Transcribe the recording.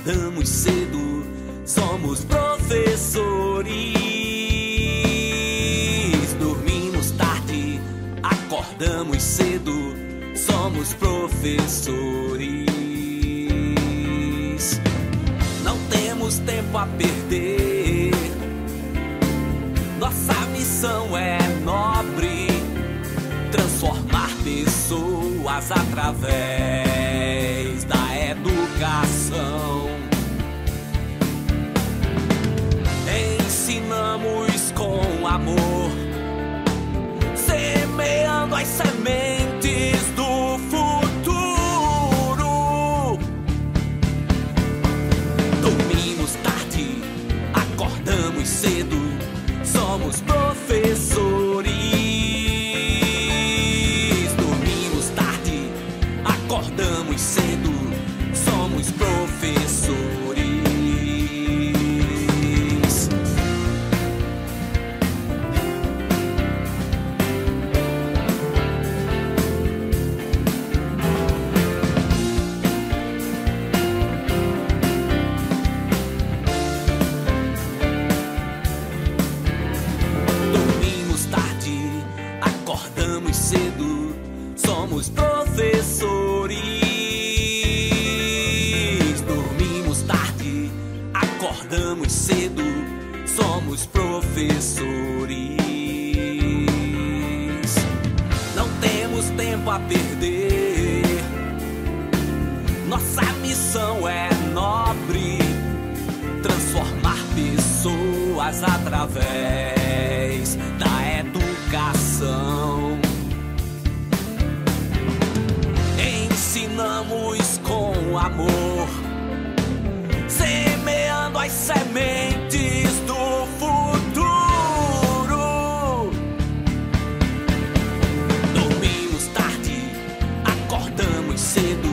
Acordamos cedo, somos professores. Dormimos tarde, acordamos cedo, somos professores. Não temos tempo a perder. Nossa missão é nobre transformar pessoas através amor, semeando as sementes do futuro. Dormimos tarde, acordamos cedo, somos professores. Acordamos cedo, somos professores. Dormimos tarde, acordamos cedo, somos professores. Não temos tempo a perder. Nossa missão é nobre transformar pessoas através educação. Ensinamos com amor, semeando as sementes do futuro. Dormimos tarde, acordamos cedo.